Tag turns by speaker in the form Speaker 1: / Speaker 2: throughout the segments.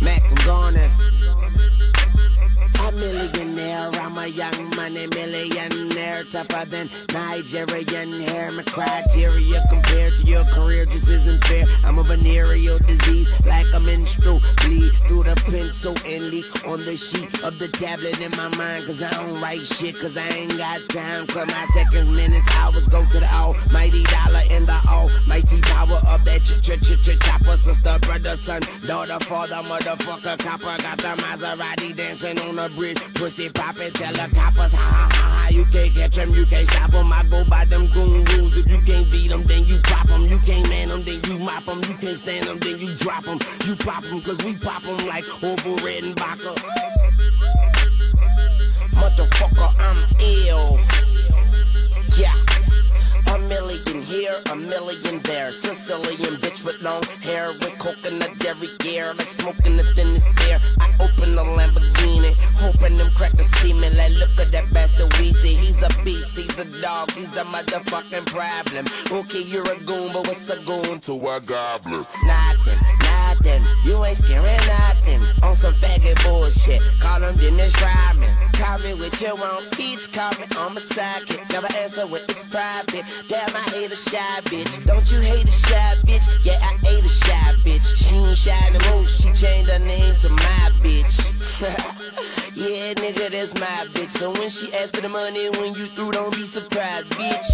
Speaker 1: Mac, I'm A millionaire, I'm a young money millionaire, tougher than Nigerian hair. My criteria compared to your career just isn't fair. I'm a venereal disease, bleed through the pencil and leak on the sheet of the tablet in my mind. Cause I don't write shit, cause I ain't got time. Cause my seconds, minutes, hours go to the almighty dollar and the almighty power of that ch ch ch. Sister, brother, son, daughter, father, motherfucker, copper. Got the Maserati dancing on the bridge, pussy popping, tell the coppers, ha ha ha ha. You can't catch them, you can't stop them. I go by them goon rules. If you can't beat them, then you pop them. You can't man them, then you mop them. You can't stand them, then you drop them. You pop them, cause we pop them like Orville Redenbacher. Motherfucker, I'm ill. Yeah. Million here, a million there. Sicilian bitch with long hair with coconut dairy gear, like smoking the thinnest air. I open the Lamborghini, hoping them crackers see me. Like, look at that bastard Weezy. He's a beast, he's a dog, he's the motherfucking problem. Okay, you're a goon, but what's a goon to a gobbler? Nothing, nothing. You ain't scaring nothing. On some faggot bullshit. Call him Dennis Rodman. Call me with your own peach, call me on my sidekick. Never answer with it's private. Damn, I hate a shy bitch. Don't you hate a shy bitch? Yeah, I hate a shy bitch. She ain't shy no more. She changed her name to my bitch. yeah, nigga, that's my bitch. So when she asks for the money, when you through, don't be surprised, bitch.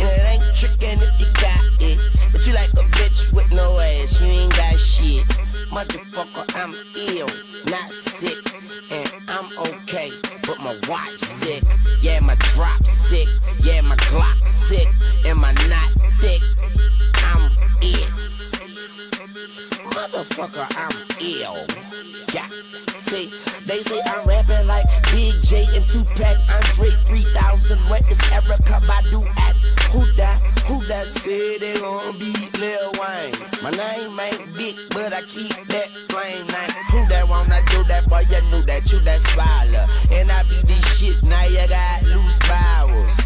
Speaker 1: And it ain't tricking if you got it. But you like a bitch with no ass. You ain't got shit. Motherfucker, I'm ill, not sick. And I'm okay, but my watch sick. Yeah, my drop sick. Yeah, my Glock sick. And my knot thick. I'm it. Motherfucker, I'm ill. Tupac, Andre 3000. Where is Erykah Badu at? Who that? Who that said they gon' be Lil Wayne? My name ain't big, but I keep that flame name. Who that wanna do that? Boy, you knew that you that spoiler. And I be this shit, now you got loose vowels.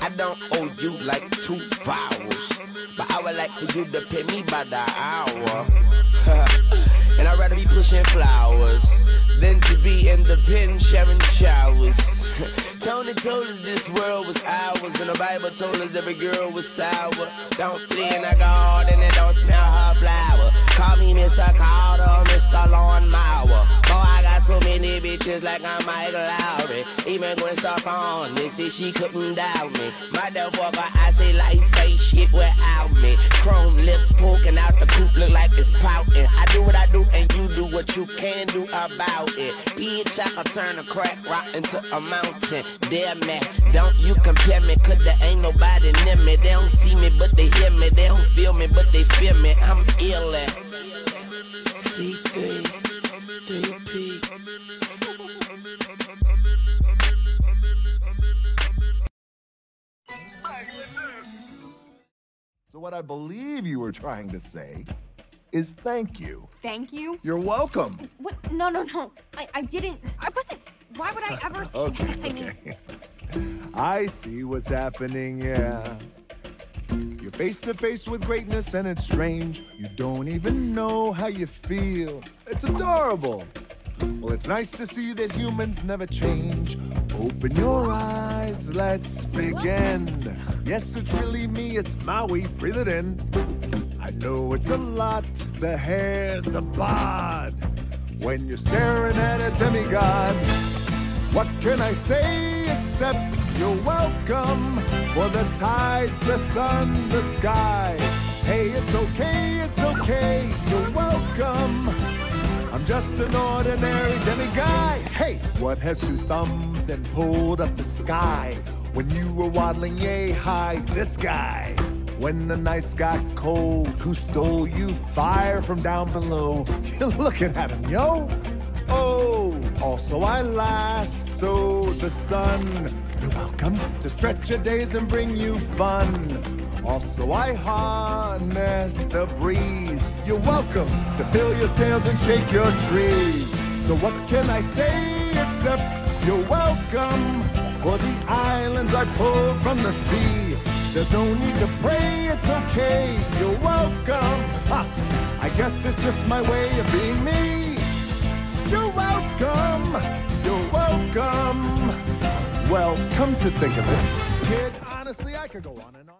Speaker 1: I don't owe you like two vowels. But I would like for you to pay me by the hour. be pushing flowers than to be in the pen sharing showers. Tony told us this world was ours, and the Bible told us every girl was sour. Don't clean a garden and don't smell her flower. Call me Mr. Carter, Mr. Lawn Mower. Oh, I got so many bitches like I'm Mike Lowrey. Even Gwen Stefani, they say she couldn't doubt me. Motherfucker, I say life ain't shit without me. Chrome lips poking out the coop, look like it's pouting. I do what I do, and what you can do about it. Bitch, I can turn a crack rock into a mountain. Damn man, don't you compare me, cause there ain't nobody near me. They don't see me, but they hear me. They don't feel me, but they feel me. I'm ill at C3, 3P.
Speaker 2: So, what I believe you were trying to say is thank you.
Speaker 3: Thank you.
Speaker 2: You're welcome.
Speaker 3: What? No, no, no. I, I didn't. I wasn't. Why would I ever say
Speaker 2: Okay,
Speaker 3: that? I mean,
Speaker 2: okay. I see what's happening, yeah. You're face to face with greatness and it's strange. You don't even know how you feel. It's adorable. Well, it's nice to see that humans never change. Open your eyes, let's begin. Yes, it's really me, it's Maui, breathe it in. I know it's a lot the hair, the bod. When you're staring at a demigod, what can I say except you're welcome for the tides, the sun, the sky? Hey, it's okay, it's okay, you're welcome. I'm just an ordinary demiguy. Hey, what has two thumbs and pulled up the sky? When you were waddling yay high, this guy. When the nights got cold, who stole you fire from down below? You're looking at him, yo. Oh, also I lasso the sun. You're welcome to stretch your days and bring you fun. Also I harness the breeze. You're welcome to fill your sails and shake your trees. So what can I say except you're welcome for the islands I pull from the sea. There's no need to pray, it's okay. You're welcome. Ha! I guess it's just my way of being me. You're welcome. You're welcome. Well, come to think of it, kid, honestly, I could go on and on.